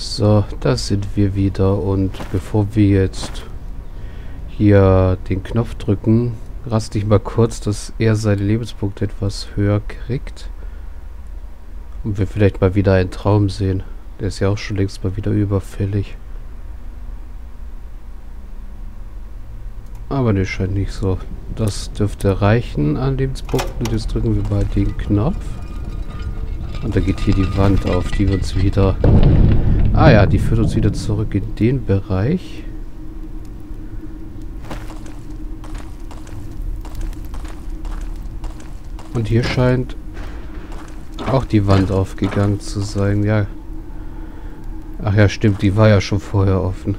So, da sind wir wieder und bevor wir jetzt hier den Knopf drücken, raste ich mal kurz, dass er seine Lebenspunkte etwas höher kriegt. Und wir vielleicht mal wieder einen Traum sehen. Der ist ja auch schon längst mal wieder überfällig. Aber ne, scheint nicht so. Das dürfte reichen an Lebenspunkten. Und jetzt drücken wir mal den Knopf. Und da geht hier die Wand auf, die uns wieder... Ah ja, die führt uns wieder zurück in den Bereich. Und hier scheint auch die Wand aufgegangen zu sein, ja. Ach ja, stimmt, die war ja schon vorher offen.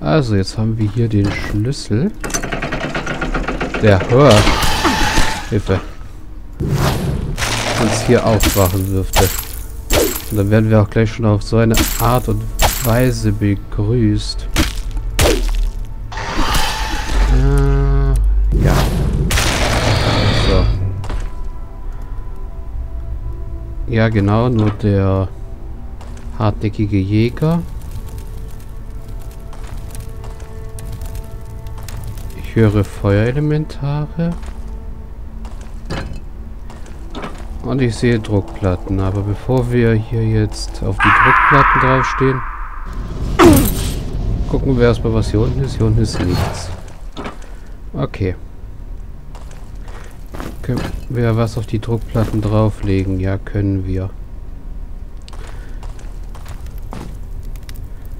Also, jetzt haben wir hier den Schlüssel. Der Hör. Hilfe. Uns hier aufwachen dürfte. Und dann werden wir auch gleich schon auf so eine Art und Weise begrüßt. Äh, ja. So. Ja, genau, nur der hartnäckige Jäger. Ich höre Feuerelementare. Und ich sehe Druckplatten. Aber bevor wir hier jetzt auf die Druckplatten draufstehen, gucken wir erstmal, was hier unten ist. Hier unten ist nichts. Okay. Können wir was auf die Druckplatten drauflegen? Ja, können wir.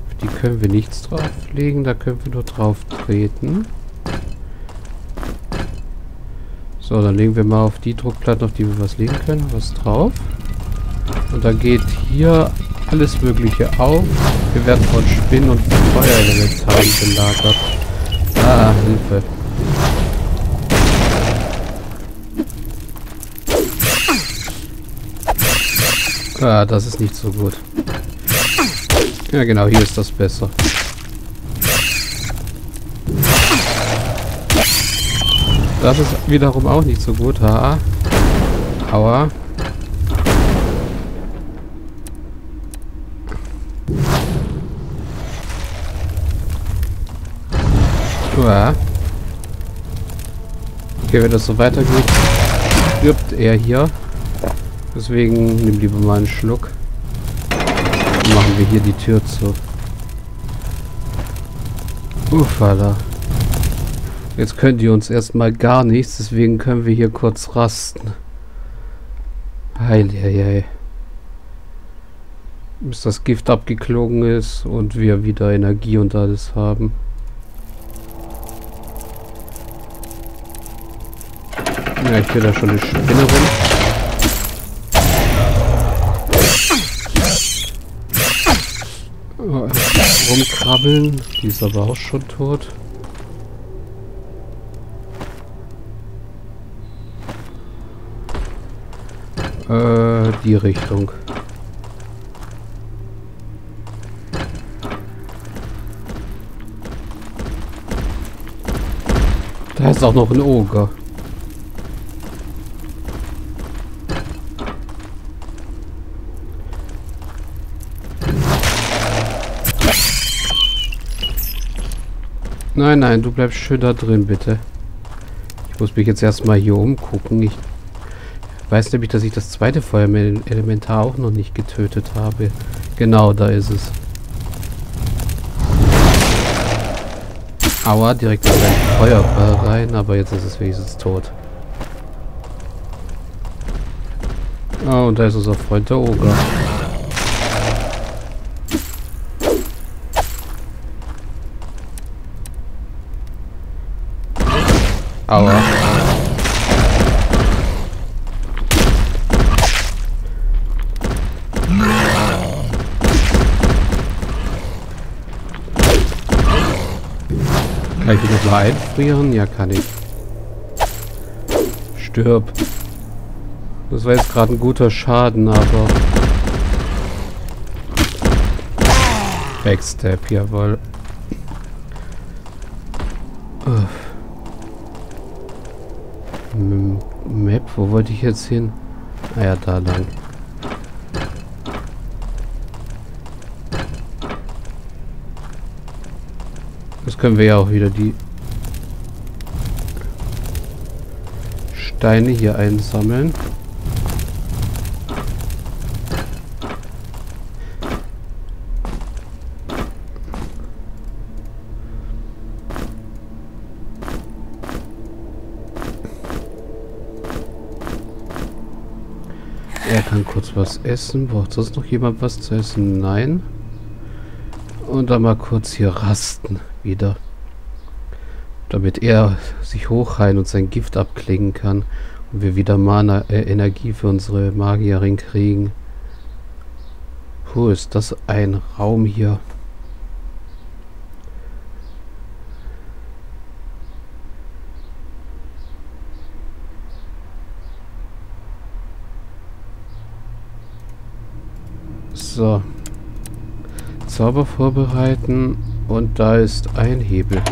Auf die können wir nichts drauflegen, da können wir nur drauf treten. So, dann legen wir mal auf die Druckplatten, auf die wir was legen können, was drauf. Und dann geht hier alles mögliche auf. Wir werden von Spinnen und Feuerelementaren belagert. Ah, Hilfe. Ah, das ist nicht so gut. Ja, genau, hier ist das besser. Das ist wiederum auch nicht so gut, ha? Aua. Uah. Okay, wenn das so weitergeht, stirbt er hier. Deswegen nimm lieber mal einen Schluck. Dann machen wir hier die Tür zu. Uffala. Jetzt könnt ihr uns erstmal gar nichts, deswegen können wir hier kurz rasten. Heilige. Bis das Gift abgeklogen ist und wir wieder Energie und alles haben. Ja, ich will da schon eine Spinne rum. rumkrabbeln. Die ist aber auch schon tot. Äh, die Richtung. Da ist auch noch ein Oger. Nein, nein, du bleibst schön da drin, bitte. Ich muss mich jetzt erstmal hier umgucken. Ich weiß nämlich, dass ich das zweite Feuerelementar auch noch nicht getötet habe. Genau, da ist es. Aua, direkt in den Feuerball rein, aber jetzt ist es wenigstens tot. Oh, und da ist unser Freund der Oger. zwar einfrieren? Ja, kann ich. Stirb. Das war jetzt gerade ein guter Schaden, aber... Backstep, jawohl. Äh. Map, wo wollte ich jetzt hin? Ah ja, da lang. Das können wir ja auch wieder die Steine hier einsammeln. Er kann kurz was essen. Braucht sonst noch jemand was zu essen? Nein. Und dann mal kurz hier rasten wieder. Damit er sich hochheilen und sein Gift abklingen kann. Und wir wieder Mana, äh, Energie für unsere Magierin kriegen. Puh, ist das ein Raum hier. So. Zauber vorbereiten. Und da ist ein Hebel.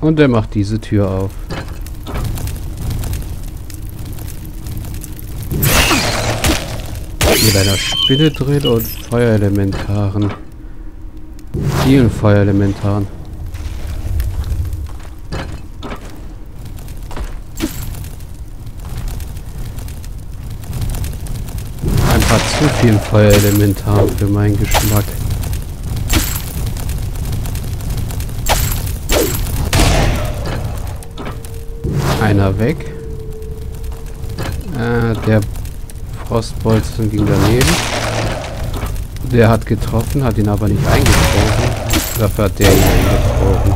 Und er macht diese Tür auf. Mit einer Spinne drin und Feuerelementaren. Vielen Feuerelementaren. Einfach zu viel Feuerelementar für meinen Geschmack. Einer weg. Äh, der Frostbolzen ging daneben. Der hat getroffen, hat ihn aber nicht eingetroffen. Dafür hat der ihn eingetroffen.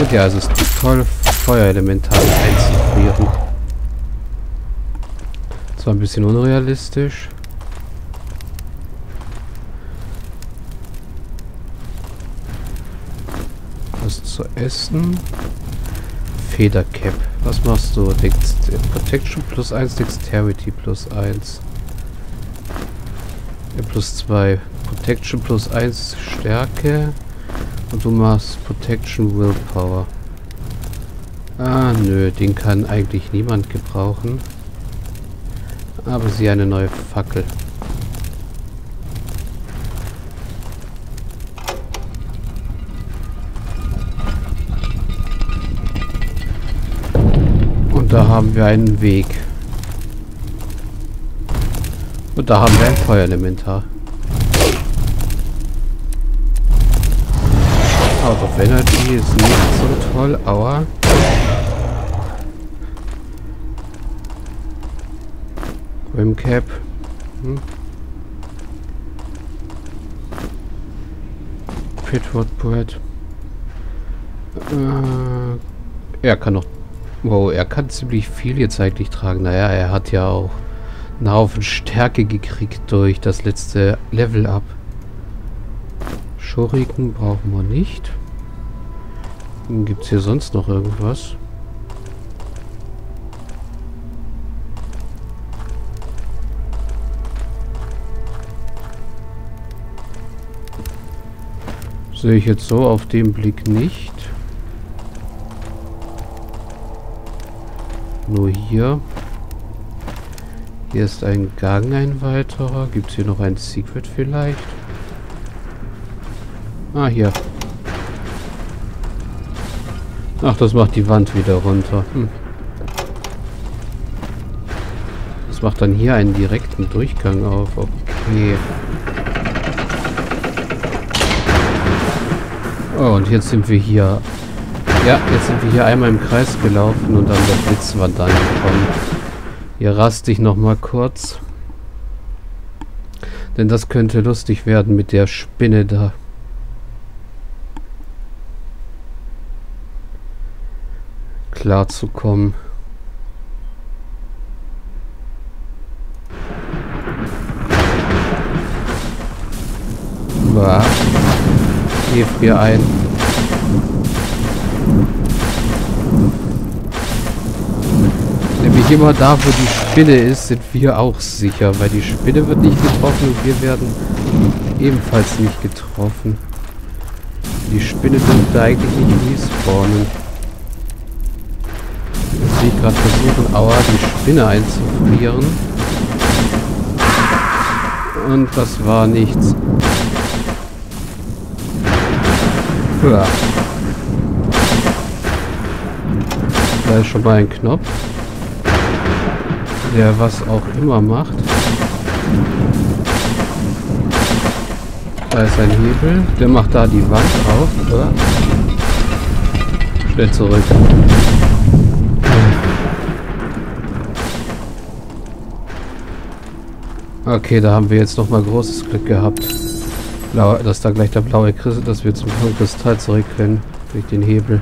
Und ja, es ist toll, Feuerelementar einzufrieren. Zwar ein bisschen unrealistisch. Was zu essen. Federcap. Was machst du? Dext Protection plus 1, Dexterity plus 1. Ja, plus 2. Protection plus 1 Stärke. Und du machst Protection Willpower. Ah, nö, den kann eigentlich niemand gebrauchen. Aber sie eine neue Fackel. Haben wir einen Weg. Und da haben wir ein Feuerelementar. Out of Energy ist nicht so toll. Aua. Rimcap. Hm. Pitwood Bread. Äh, er kann noch Wow, er kann ziemlich viel jetzt eigentlich tragen. Naja, er hat ja auch einen Haufen Stärke gekriegt durch das letzte Level-Up. Schuriken brauchen wir nicht. Gibt es hier sonst noch irgendwas? Sehe ich jetzt so auf den Blick nicht. Nur hier. Hier ist ein Gang, ein weiterer. Gibt es hier noch ein Secret vielleicht? Ah, hier. Ach, das macht die Wand wieder runter. Hm. Das macht dann hier einen direkten Durchgang auf. Okay. Oh, und jetzt sind wir hier ja, jetzt sind wir hier einmal im Kreis gelaufen und an der Blitzwand angekommen. Hier raste ich nochmal kurz. Denn das könnte lustig werden mit der Spinne da. Klar zu kommen. Bah. Hier ein. Nämlich immer da, wo die Spinne ist, sind wir auch sicher, weil die Spinne wird nicht getroffen und wir werden ebenfalls nicht getroffen. Die Spinne dürfte eigentlich nicht respawnen. Jetzt will ich gerade versuchen, Aua, die Spinne einzufrieren. Und das war nichts. Ja. Da ist schon mal ein Knopf. Der was auch immer macht. Da ist ein Hebel. Der macht da die Wand auf. Oder? Schnell zurück. Okay, da haben wir jetzt noch mal großes Glück gehabt. Blau, dass da gleich der blaue Kristall, dass wir zum Kristall zurück können. Durch den Hebel.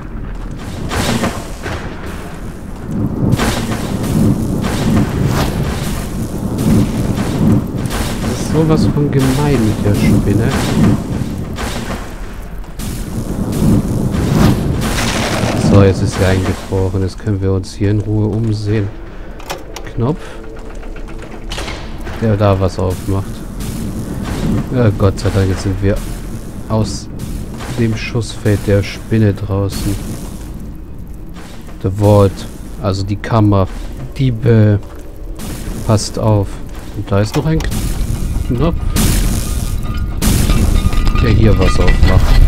Sowas von gemein mit der Spinne. So, jetzt ist sie eingefroren. Jetzt können wir uns hier in Ruhe umsehen. Knopf. Der da was aufmacht. Ja, Gott sei Dank, jetzt sind wir aus dem Schussfeld der Spinne draußen. The Vault. Also die Kammer. Diebe. Passt auf. Und da ist noch ein Knopf. Der hier was aufmacht.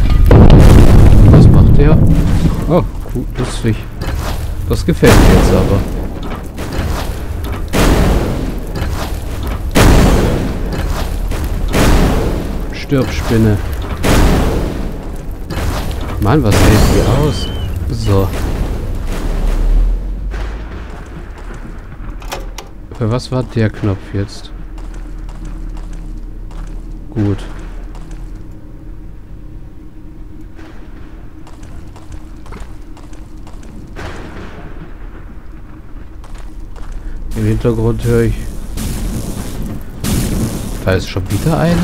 Was macht der? Oh, gut, lustig. Das gefällt mir jetzt aber. Stirb, Spinne. Mann, was hält die aus? So. Für was war der Knopf jetzt? Gut. Im Hintergrund höre ich... Da ist schon wieder eine.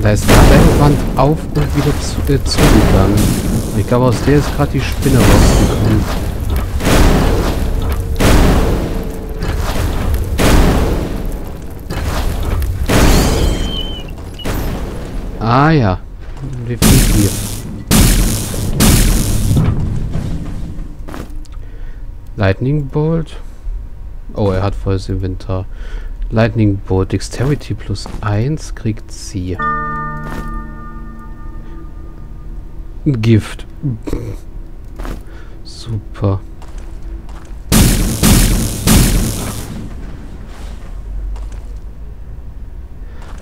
Da ist gerade eine Wand auf und wieder zu, äh, zugegangen. Ich glaube, aus der ist gerade die Spinne rausgekommen. Ah ja, definitiv. Lightning Bolt. Oh, er hat volles Inventar. Lightning Bolt. Dexterity plus 1 kriegt sie. Gift. Super.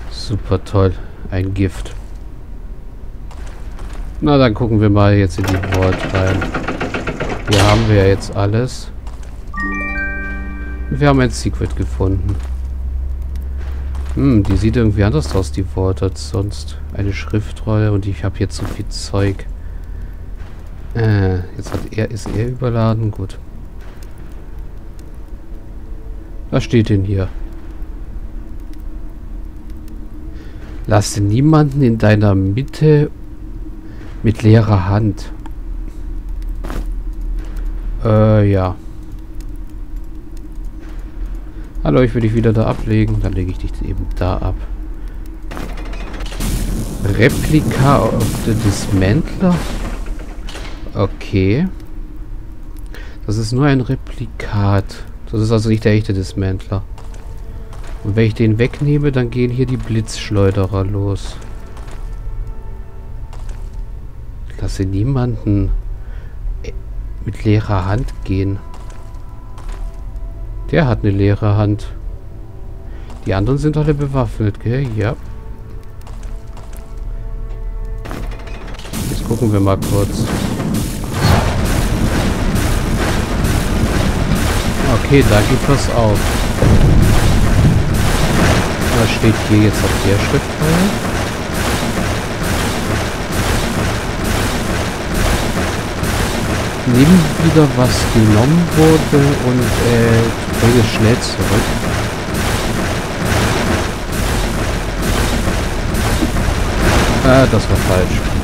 Super toll. Ein Gift. Na, dann gucken wir mal jetzt in die Vault rein. Hier haben wir ja jetzt alles. Wir haben ein Secret gefunden. Hm, die sieht irgendwie anders aus, die Vault, als sonst. Eine Schriftrolle und ich habe jetzt so viel Zeug. Äh, jetzt hat er, ist er überladen. Gut. Was steht denn hier? Lasse niemanden in deiner Mitte mit leerer Hand. Äh, ja. Hallo, ich will dich wieder da ablegen. Dann lege ich dich eben da ab. Replika of the Dismantler? Okay. Das ist nur ein Replikat. Das ist also nicht der echte Dismantler. Und wenn ich den wegnehme, dann gehen hier die Blitzschleuderer los. Ich lasse niemanden äh, mit leerer Hand gehen. Der hat eine leere Hand. Die anderen sind alle bewaffnet, gell? Ja. Jetzt gucken wir mal kurz. Okay, da geht was auf. Steht hier jetzt auf der Schriftreihe? Nehmen wieder was genommen wurde und äh, bringe schnell zurück. Ah, das war falsch.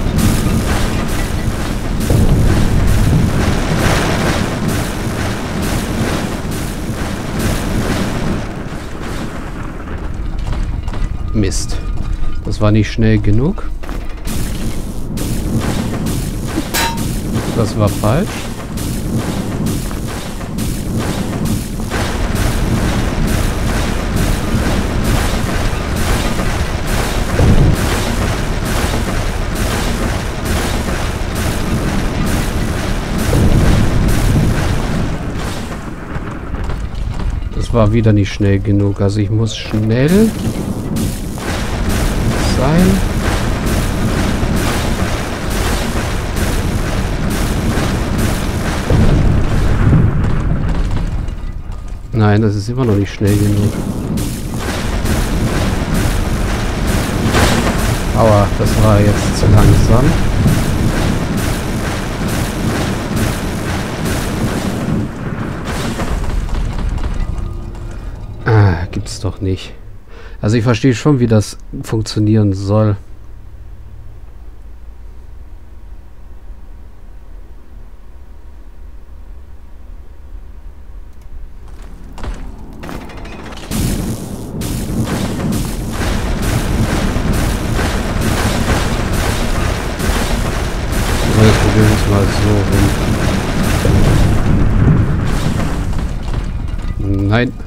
Mist. Das war nicht schnell genug. Das war falsch. war wieder nicht schnell genug. Also ich muss schnell sein. Nein, das ist immer noch nicht schnell genug. Aua, das war jetzt zu langsam. Ah, gibt's doch nicht. Also ich verstehe schon, wie das funktionieren soll. So,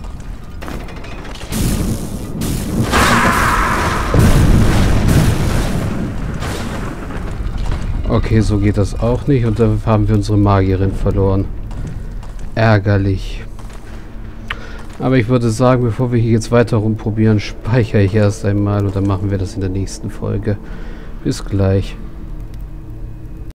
Okay, so geht das auch nicht. Und da haben wir unsere Magierin verloren. Ärgerlich. Aber ich würde sagen, bevor wir hier jetzt weiter rumprobieren, speichere ich erst einmal und dann machen wir das in der nächsten Folge. Bis gleich.